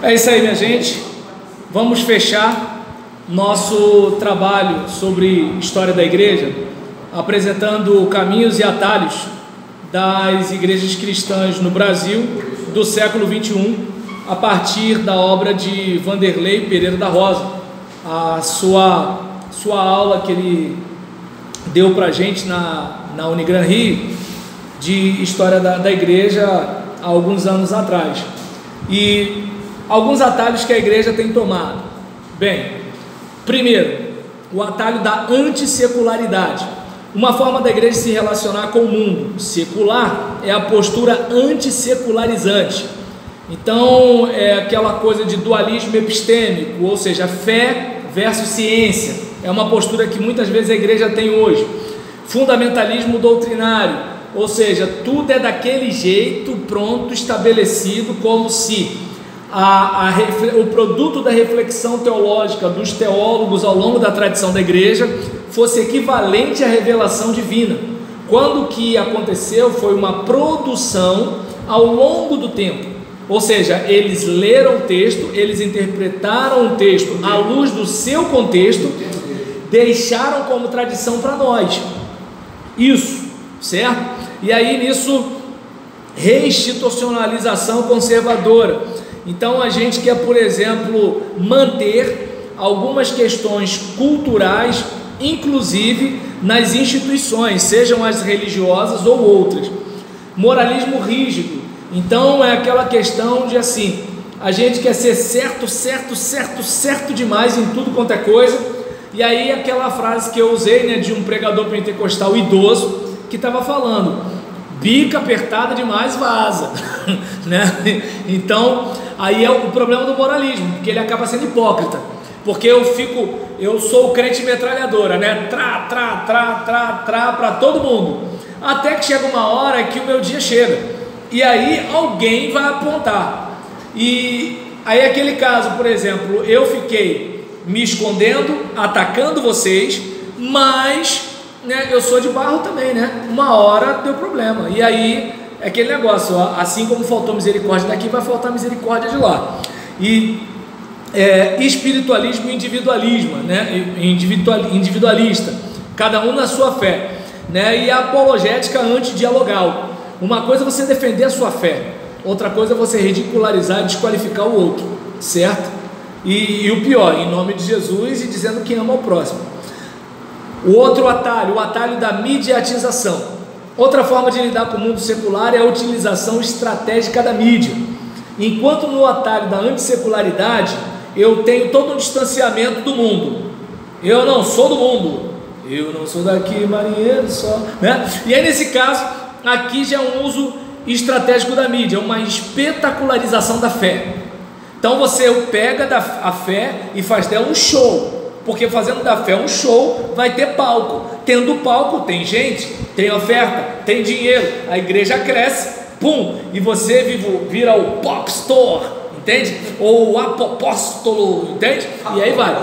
É isso aí, minha gente. Vamos fechar nosso trabalho sobre história da igreja, apresentando caminhos e atalhos das igrejas cristãs no Brasil do século 21, a partir da obra de Vanderlei Pereira da Rosa, a sua, sua aula que ele deu para a gente na, na Unigran Rio de história da, da igreja há alguns anos atrás. E alguns atalhos que a igreja tem tomado. Bem, primeiro, o atalho da antissecularidade. Uma forma da igreja se relacionar com o mundo secular é a postura antissecularizante. Então, é aquela coisa de dualismo epistêmico, ou seja, fé versus ciência. É uma postura que muitas vezes a igreja tem hoje. Fundamentalismo doutrinário, ou seja, tudo é daquele jeito, pronto, estabelecido, como se a, a, o produto da reflexão teológica dos teólogos ao longo da tradição da igreja fosse equivalente à revelação divina. Quando o que aconteceu foi uma produção ao longo do tempo. Ou seja, eles leram o texto, eles interpretaram o texto à luz do seu contexto, deixaram como tradição para nós. Isso, certo? E aí nisso, reinstitucionalização conservadora então a gente quer, por exemplo, manter algumas questões culturais, inclusive nas instituições, sejam as religiosas ou outras. Moralismo rígido. Então é aquela questão de assim, a gente quer ser certo, certo, certo, certo demais em tudo quanto é coisa. E aí aquela frase que eu usei, né, de um pregador pentecostal idoso que estava falando: bica apertada demais vaza, né? Então Aí é o problema do moralismo, porque ele acaba sendo hipócrita. Porque eu fico, eu sou o crente metralhadora, né? Tra, tra, tra, tra, tra para todo mundo. Até que chega uma hora que o meu dia chega. E aí alguém vai apontar. E aí aquele caso, por exemplo, eu fiquei me escondendo, atacando vocês, mas né, eu sou de barro também, né? Uma hora deu problema. E aí é aquele negócio, assim como faltou misericórdia daqui, vai faltar misericórdia de lá. E é, espiritualismo e individualismo, né? Individual, individualista, cada um na sua fé, né? E a apologética antidialogal. Uma coisa é você defender a sua fé, outra coisa é você ridicularizar e desqualificar o outro, certo? E, e o pior, em nome de Jesus e dizendo que ama o próximo. O outro atalho, o atalho da mediatização. Outra forma de lidar com o mundo secular é a utilização estratégica da mídia. Enquanto no atalho da antissecularidade, eu tenho todo um distanciamento do mundo. Eu não sou do mundo. Eu não sou daqui, marinheiro só. Né? E aí, nesse caso, aqui já é um uso estratégico da mídia, uma espetacularização da fé. Então você pega a fé e faz dela um show porque fazendo da fé um show, vai ter palco. Tendo palco, tem gente, tem oferta, tem dinheiro, a igreja cresce, pum, e você vira o pop store, entende? Ou o apóstolo, entende? E aí vai.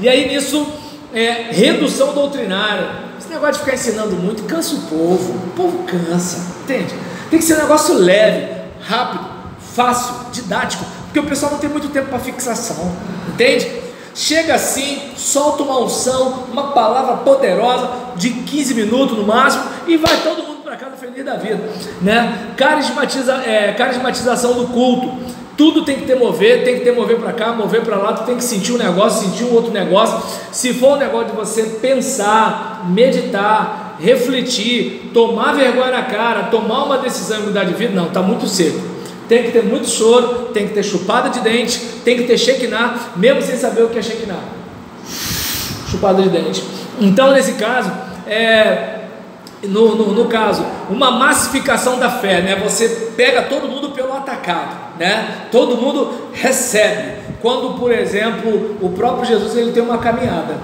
E aí nisso, é, redução doutrinária. Esse negócio de ficar ensinando muito cansa o povo, o povo cansa, entende? Tem que ser um negócio leve, rápido, fácil, didático, porque o pessoal não tem muito tempo para fixação, entende? Chega assim, solta uma unção, uma palavra poderosa de 15 minutos no máximo e vai todo mundo para casa feliz da vida, né? Carismatiza, é, carismatização do culto. Tudo tem que ter mover, tem que ter mover para cá, mover para lá, tu tem que sentir um negócio, sentir um outro negócio. Se for um negócio de você pensar, meditar, refletir, tomar vergonha na cara, tomar uma decisão e mudar de vida, não, tá muito cedo tem que ter muito choro, tem que ter chupada de dente, tem que ter Shekinah, mesmo sem saber o que é Shekinah. Chupada de dente. Então, nesse caso, é, no, no, no, caso, uma massificação da fé, né? Você pega todo mundo pelo atacado, né? Todo mundo recebe. Quando, por exemplo, o próprio Jesus ele tem uma caminhada.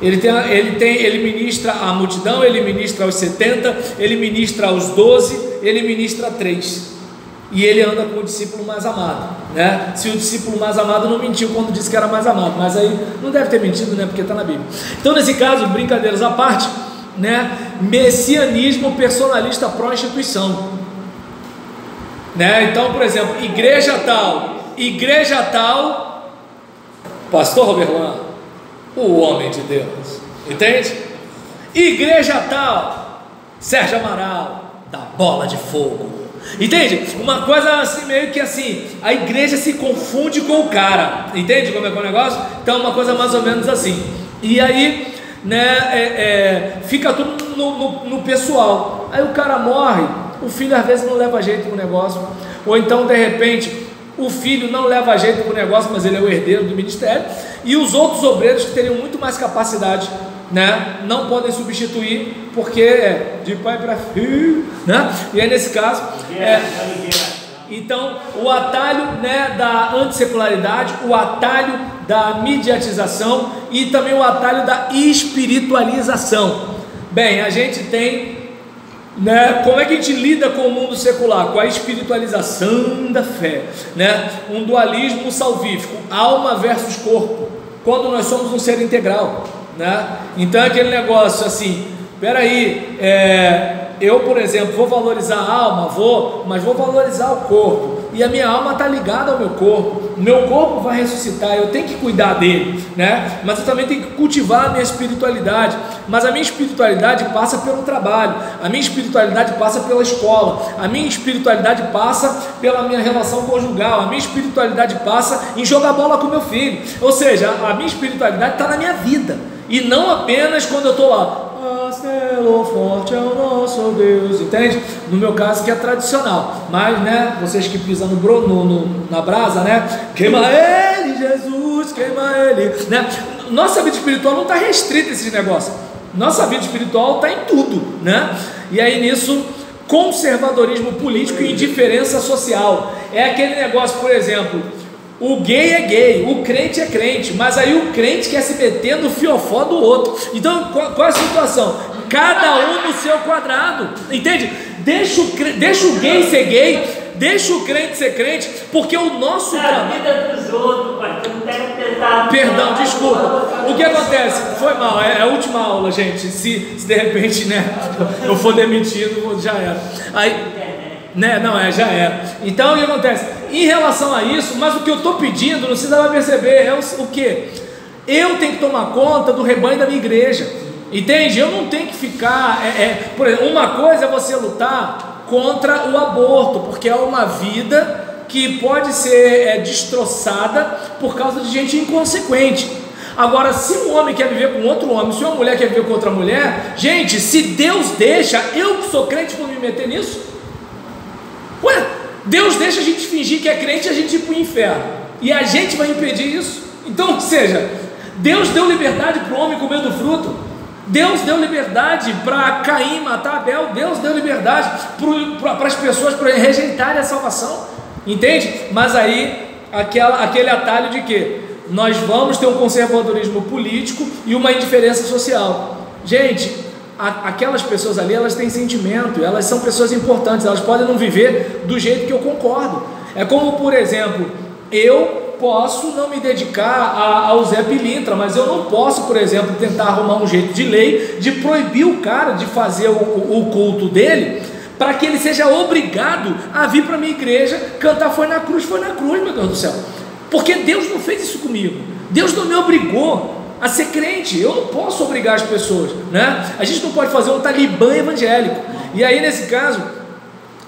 Ele tem, ele tem, ele ministra a multidão, ele ministra aos 70, ele ministra aos 12, ele ministra a 3 e ele anda com o discípulo mais amado, né? Se o discípulo mais amado não mentiu quando disse que era mais amado, mas aí não deve ter mentido, né? Porque está na Bíblia. Então, nesse caso, brincadeiras à parte, né? Messianismo personalista pró-instituição, né? Então, por exemplo, igreja tal, igreja tal, pastor Roberlan, o homem de Deus, entende? Igreja tal, Sérgio Amaral, da bola de fogo. Entende? Uma coisa assim, meio que assim, a igreja se confunde com o cara. Entende como é que é o negócio? Então, uma coisa mais ou menos assim. E aí, né, é, é, fica tudo no, no, no, pessoal. Aí o cara morre, o filho às vezes não leva jeito pro negócio. Ou então, de repente, o filho não leva jeito pro negócio, mas ele é o herdeiro do ministério. E os outros obreiros que teriam muito mais capacidade né, não podem substituir, porque é de pai para filho, né? E aí nesse caso, é, então o atalho né, da antissecularidade, o atalho da mediatização e também o atalho da espiritualização. Bem, a gente tem né? Como é que a gente lida com o mundo secular? Com a espiritualização da fé, né? Um dualismo salvífico, alma versus corpo, quando nós somos um ser integral né? Então é aquele negócio assim, peraí, é, eu por exemplo vou valorizar a alma, vou, mas vou valorizar o corpo. E a minha alma está ligada ao meu corpo. O meu corpo vai ressuscitar, eu tenho que cuidar dele, né? Mas eu também tenho que cultivar a minha espiritualidade. Mas a minha espiritualidade passa pelo trabalho, a minha espiritualidade passa pela escola, a minha espiritualidade passa pela minha relação conjugal, a minha espiritualidade passa em jogar bola com meu filho. Ou seja, a minha espiritualidade está na minha vida e não apenas quando eu estou lá. Castelo forte é o nosso Deus, entende? No meu caso que é tradicional, mas né, vocês que pisam no, no, no, na brasa, né? Queima ele, Jesus, queima ele, né? Nossa vida espiritual não está restrita a esses negócios. Nossa vida espiritual está em tudo, né? E aí nisso conservadorismo político e indiferença social. É aquele negócio, por exemplo, o gay é gay, o crente é crente, mas aí o crente quer se meter no fiofó do outro. Então, qual, qual é a situação? Cada um no seu quadrado, entende? Deixa o, deixa o gay ser gay, deixa o crente ser crente, porque o nosso trabalho. vida dos outros, pai, não pesado. Perdão, desculpa. O que acontece? Foi mal, é, é a última aula, gente. Se, se de repente, né, eu for demitido, já era. Aí. Né? Não, é, já era. Então o que acontece? Em relação a isso, mas o que eu estou pedindo, não vai perceber, é o, o que? Eu tenho que tomar conta do rebanho da minha igreja. Entende? Eu não tenho que ficar. É, é, por exemplo, uma coisa é você lutar contra o aborto, porque é uma vida que pode ser é, destroçada por causa de gente inconsequente. Agora, se um homem quer viver com outro homem, se uma mulher quer viver com outra mulher, gente, se Deus deixa, eu que sou crente vou me meter nisso? Ué, Deus deixa a gente fingir que é crente e a gente ir para o inferno. E a gente vai impedir isso? Então, ou seja, Deus deu liberdade para o homem comer do fruto. Deus deu liberdade para Caim matar Abel. Deus deu liberdade para as pessoas para rejeitarem a salvação. Entende? Mas aí, aquela, aquele atalho de que nós vamos ter um conservadorismo político e uma indiferença social. Gente, aquelas pessoas ali, elas têm sentimento, elas são pessoas importantes, elas podem não viver do jeito que eu concordo. É como, por exemplo, eu posso não me dedicar ao Zé Pilintra, mas eu não posso, por exemplo, tentar arrumar um jeito de lei de proibir o cara de fazer o, o culto dele para que ele seja obrigado a vir para a minha igreja cantar Foi na cruz, foi na cruz, meu Deus do céu. Porque Deus não fez isso comigo, Deus não me obrigou a ser crente. Eu não posso obrigar as pessoas, né? A gente não pode fazer um talibã evangélico. E aí, nesse caso,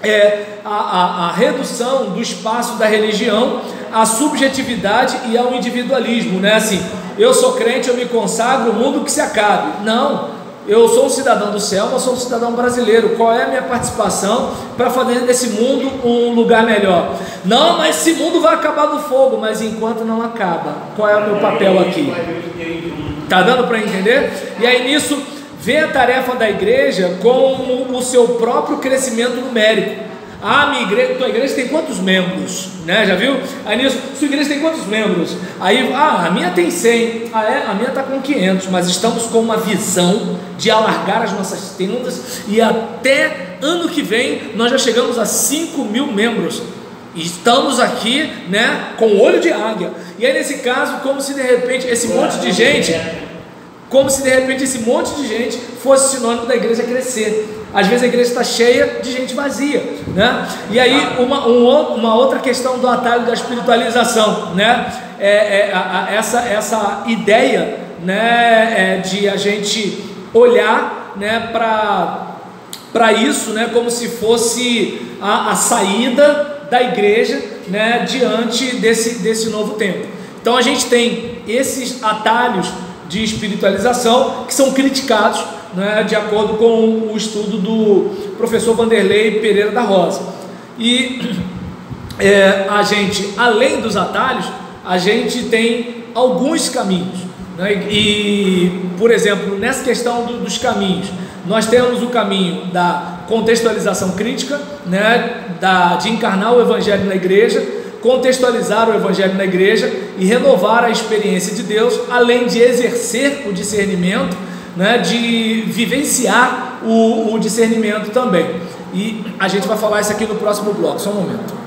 é a, a, a redução do espaço da religião à subjetividade e ao individualismo, né? Assim, eu sou crente, eu me consagro, o mundo que se acabe. Não. Eu sou um cidadão do céu, mas sou um cidadão brasileiro. Qual é a minha participação para fazer desse mundo um lugar melhor? Não, mas esse mundo vai acabar no fogo, mas enquanto não acaba, qual é o meu papel aqui? Tá dando para entender? E aí nisso vem a tarefa da igreja com o seu próprio crescimento numérico. Ah, minha igreja, tua igreja tem quantos membros? Né? Já viu? Aí nisso, sua igreja tem quantos membros? Aí, ah, a minha tem 100. Ah, é? A minha está com 500. Mas estamos com uma visão de alargar as nossas tendas e até ano que vem nós já chegamos a 5 mil membros. Estamos aqui, né, com olho de águia. E aí nesse caso, como se de repente esse monte de gente, como se de repente esse monte de gente fosse sinônimo da igreja crescer. Às vezes a igreja está cheia de gente vazia, né? E aí uma, um, uma outra questão do atalho da espiritualização, né? É, é a, a, essa, essa ideia, né? É de a gente olhar, né? Para para isso, né? Como se fosse a, a saída da igreja, né? Diante desse desse novo tempo. Então a gente tem esses atalhos de espiritualização que são criticados né, de acordo com o estudo do professor Vanderlei Pereira da Rosa. E é, a gente, além dos atalhos, a gente tem alguns caminhos. Né? E, por exemplo, nessa questão do, dos caminhos, nós temos o caminho da contextualização crítica, né? da, de encarnar o Evangelho na igreja, contextualizar o Evangelho na igreja e renovar a experiência de Deus, além de exercer o discernimento né, de vivenciar o, o discernimento também. E a gente vai falar isso aqui no próximo bloco, só um momento.